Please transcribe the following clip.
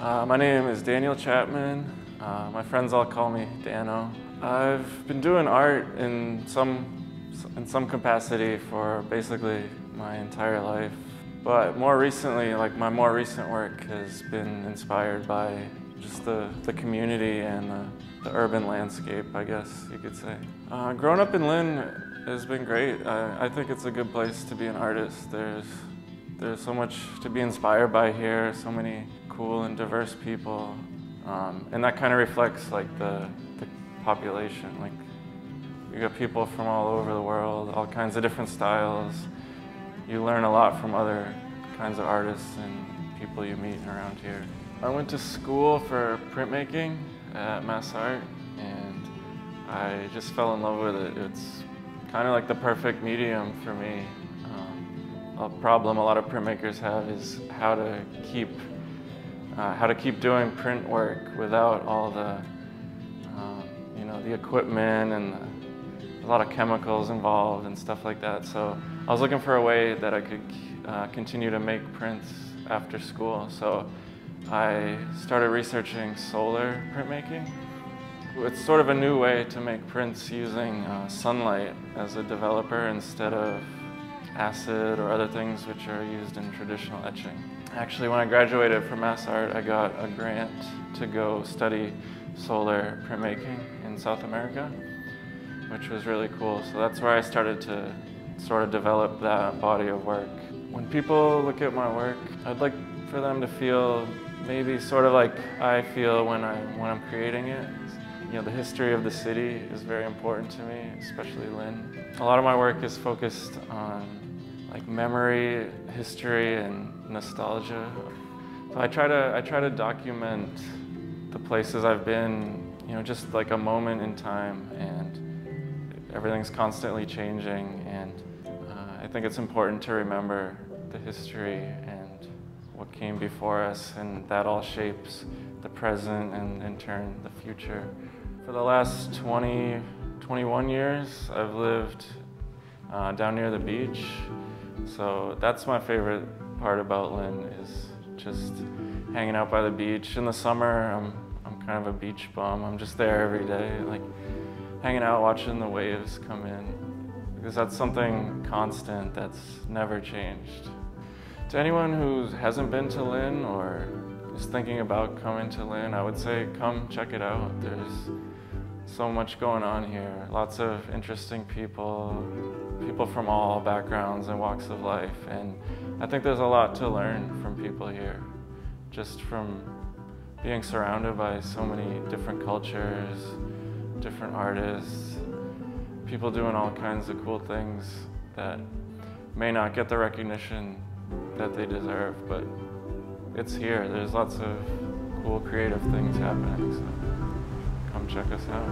Uh, my name is Daniel Chapman. Uh, my friends all call me Dano. I've been doing art in some, in some capacity for basically my entire life. But more recently, like my more recent work has been inspired by just the, the community and the, the urban landscape, I guess you could say. Uh, growing up in Lynn has been great. I, I think it's a good place to be an artist. There's, there's so much to be inspired by here, so many cool and diverse people. Um, and that kind of reflects like the, the population. Like you got people from all over the world, all kinds of different styles. You learn a lot from other kinds of artists and people you meet around here. I went to school for printmaking at Mass Art and I just fell in love with it. It's kind of like the perfect medium for me. Um, a problem a lot of printmakers have is how to keep uh, how to keep doing print work without all the um, you know the equipment and the, a lot of chemicals involved and stuff like that. So I was looking for a way that I could uh, continue to make prints after school. So I started researching solar printmaking. It's sort of a new way to make prints using uh, sunlight as a developer instead of acid or other things which are used in traditional etching. Actually, when I graduated from Mass Art, I got a grant to go study solar printmaking in South America, which was really cool. So that's where I started to sort of develop that body of work. When people look at my work, I'd like for them to feel maybe sort of like I feel when, I, when I'm creating it. You know, the history of the city is very important to me, especially Lynn. A lot of my work is focused on like memory, history, and nostalgia. So I try to, I try to document the places I've been, you know, just like a moment in time and everything's constantly changing and uh, I think it's important to remember the history and what came before us, and that all shapes the present and in turn the future. For the last 20, 21 years, I've lived uh, down near the beach. So that's my favorite part about Lynn is just hanging out by the beach. In the summer, I'm, I'm kind of a beach bum. I'm just there every day, like hanging out, watching the waves come in. Because that's something constant that's never changed. To anyone who hasn't been to Lynn or is thinking about coming to Lynn, I would say come check it out. There's so much going on here. Lots of interesting people, people from all backgrounds and walks of life. And I think there's a lot to learn from people here, just from being surrounded by so many different cultures, different artists, people doing all kinds of cool things that may not get the recognition that they deserve, but it's here. There's lots of cool creative things happening, so come check us out.